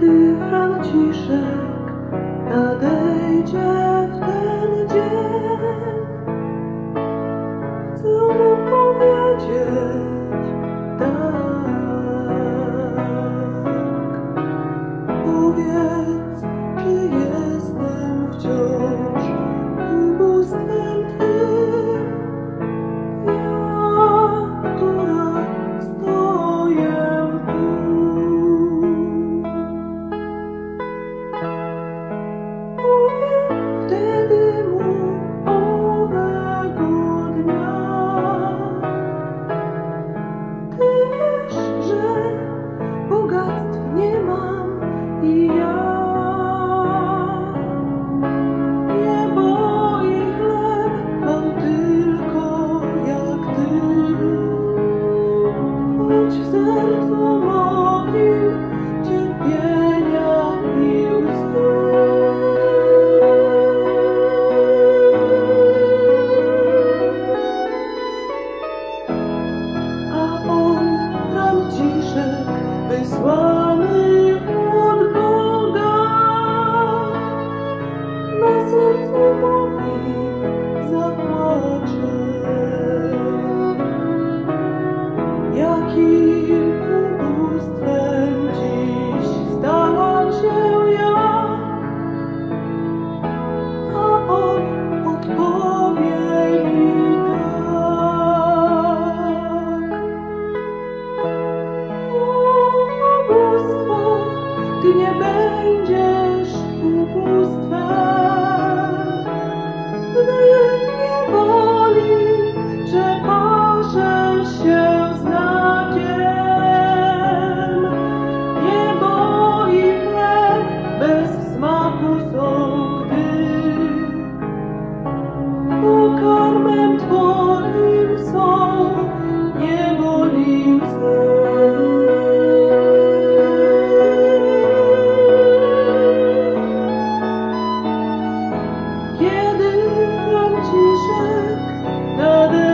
Kiedy Franciszek nadejdzie w ten just one. nie będziesz ubóstwa. shook, the